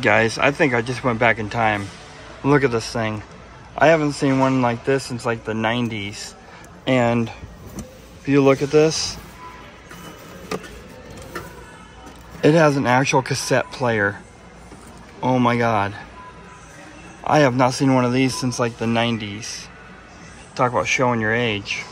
Guys, I think I just went back in time. Look at this thing. I haven't seen one like this since like the 90s. And if you look at this, it has an actual cassette player. Oh my god. I have not seen one of these since like the 90s. Talk about showing your age.